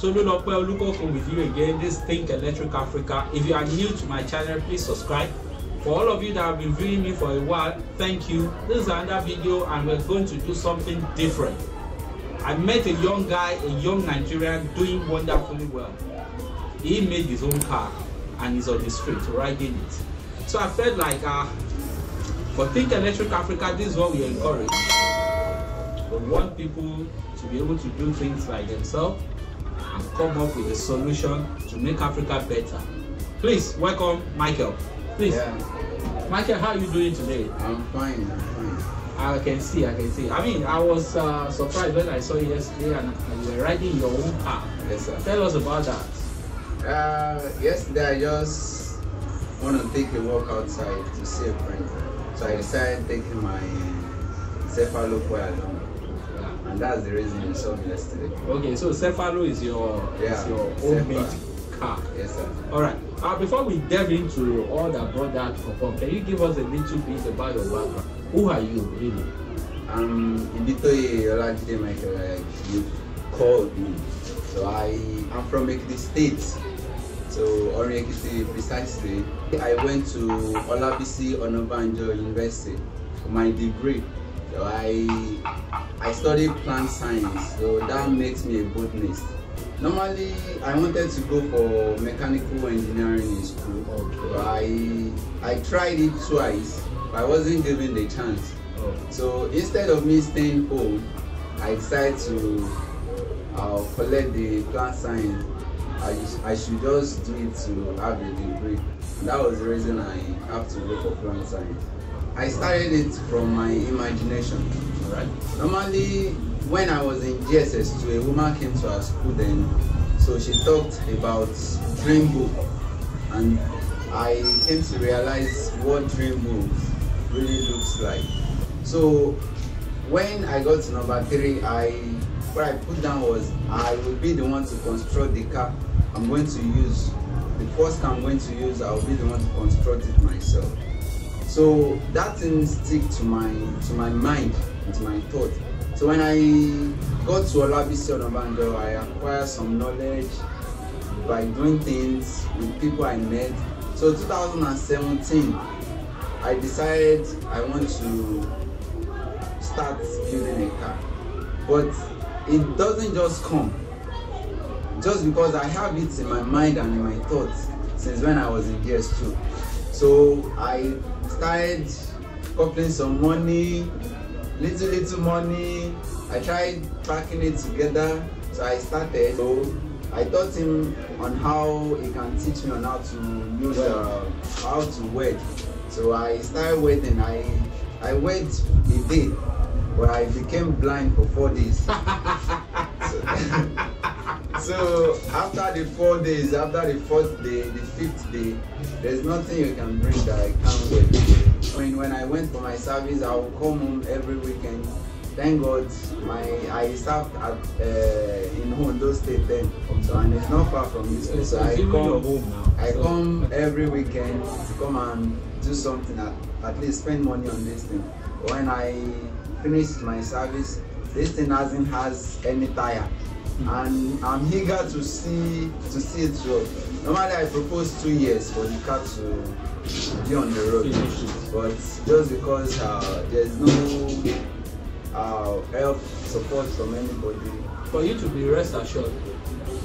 Tolulope Olukokun with you again. This Think Electric Africa. If you are new to my channel, please subscribe. For all of you that have been viewing me for a while, thank you. This is another video and we're going to do something different. I met a young guy, a young Nigerian doing wonderfully well. He made his own car and he's on the street riding it. So I felt like uh, for Think Electric Africa, this is what we encourage. We want people to be able to do things like themselves and come up with a solution to make Africa better. Please welcome Michael. Please, Yeah, Michael, how are you doing today? I'm fine. I'm fine. I can see, I can see. I mean, I was uh, surprised when I saw you yesterday and, and you were riding your own car. Yes, sir. Tell us about that. Uh, yesterday I just want to take a walk outside to see a friend. So I decided taking my cephalopoe along. And that's the reason you saw me yesterday. Okay, so Cephalo is your Yeah, is your own made car. Yes, sir. All right. Uh, before we delve into all that brought that perform, can you give us a little bit about your background? Who are you really? I'm Ibitoye Olajide Michael, like you called me. So I am from Ekiti State. So Orin Ekiti precisely. I went to Olabisi Onabanjo University for my degree. So I I studied plant science. So that makes me a botanist. Normally I wanted to go for mechanical engineering in school. Okay. I I tried it twice. But I wasn't given the chance. Oh. So instead of me staying home, I decided to uh, collect the plant science. I, I should just do it to have a degree. And that was the reason I have to go for plant science. I started it from my imagination. Normally, when I was in JSS2, a woman came to our school then, so she talked about dream book, and I came to realize what dream book really looks like. So when I got to number three, I what I put down was I will be the one to construct the car I'm going to use. The first car I'm going to use, I'll be the one to construct it myself. So that thing stick to my to my mind, to my thought. So when I got to Olabisi Onabanjo, I acquired some knowledge by doing things with people I met. So 2017, I decided I want to start building a car. But it doesn't just come. Just because I have it in my mind and in my thoughts since when I was in GS2. So I started coupling some money, little little money. I tried packing it together. So I started. So I taught him on how he can teach me on how to use uh, how to wait. So I started waiting. I I wed a day, but I became blind for four days. so after the four days after the fourth day the fifth day there's nothing you can bring that i can't wait when when i went for my service i would come home every weekend. Thank god my i served at uh, in Ondo state then. So and it's not far from this place so i It's even your come i come every weekend to come and do something at, at least spend money on this thing. When i finished my service this thing hasn't has any tire and i'm eager to see to see it through normally i propose two years for the car to be on the road. But just because uh, there's no uh, help support from anybody. For you to be rest assured,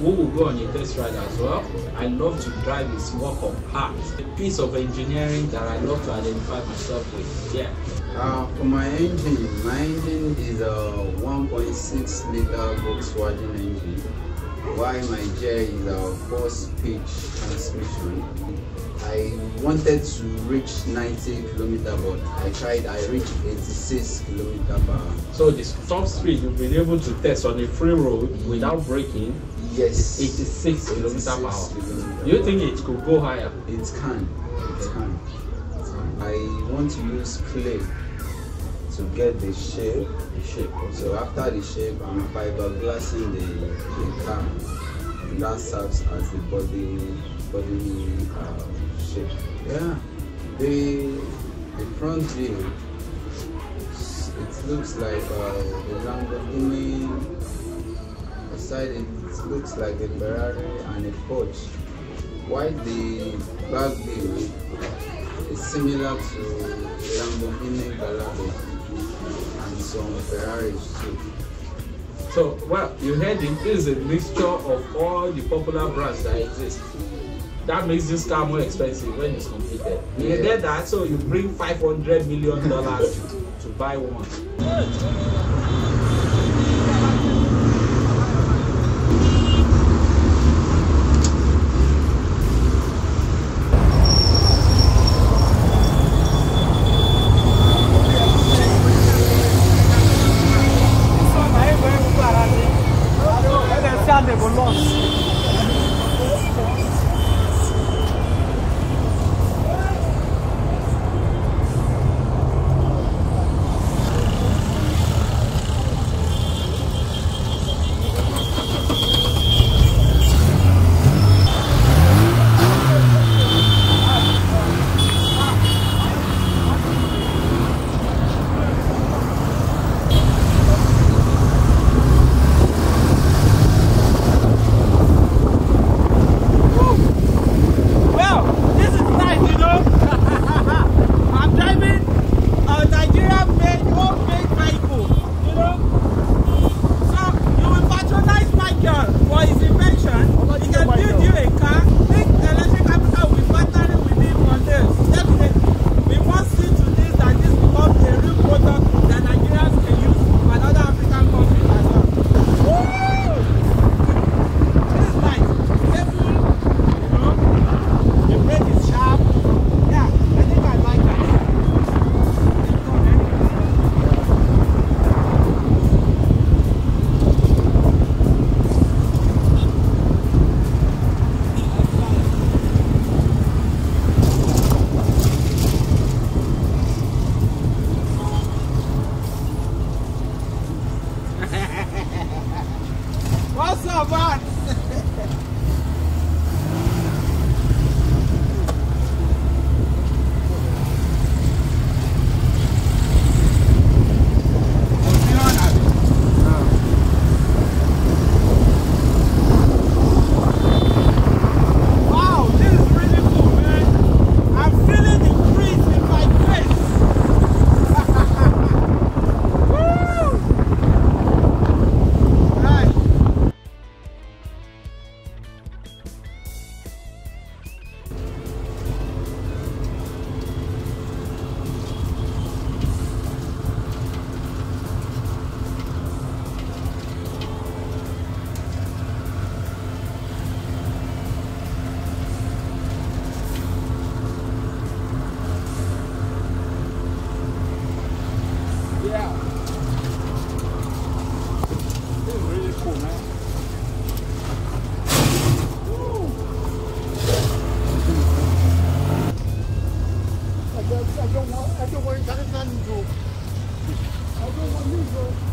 we will go on a test ride as well. I love to drive a small compact, a piece of engineering that I love to identify myself with. Yeah. Uh, for my engine, my engine is a 1.6 liter Volkswagen engine, while my gear is a 4-speed transmission. I wanted to reach 90 kilometer, but I tried. I reached 86 kilometer per hour. So the top speed you've been able to test on a free road without braking Yes, is 86 kilometer per hour. kilometer you think it could go higher? It can. It can. I want to use clay to get the shape. The shape. So after the shape, I'm fiberglassing the, the car. And that serves as the body body uh, shape. Yeah. The the front view. It looks like uh, a Lamborghini inside it looks like a Ferrari and a Porsche. While the back view is similar to Lamborghini Gallardo and some Ferraris too. So, well, you heard. Is a mixture of all the popular brands that exist. That makes this car more expensive when it's completed. You Yes. get that? So you bring five hundred million dollars to buy one. I don't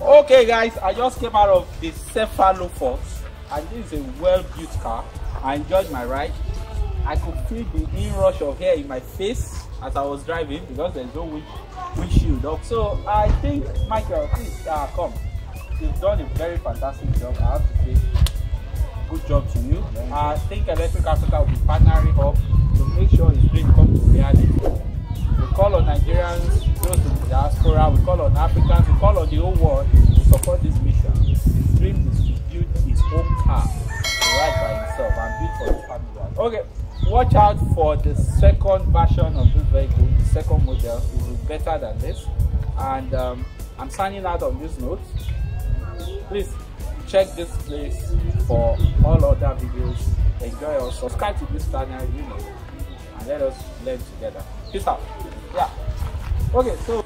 Okay, guys, I just came out of the Cephalophos, and this is a well-built car. I enjoyed my ride. I could feel the inrush of air in my face as I was driving because there's no wind, windshield up. So I think, Michael, please uh, come. You've done a very fantastic job. I have to say, good job to you. I think Electric Africa will be partnering up to make sure his dream comes to reality. We call on Nigerians, those in the diaspora, we call on Africans, we call on the whole world to support this mission. His dream is to build his own car ride by himself and build for his family. Okay, watch out for the second version of this vehicle the second model. It will be better than this. And um, i'm signing out on this note. Please check this place for all other videos. Enjoy us. Subscribe to this channel you know and let us learn together. Peace out. Yeah okay so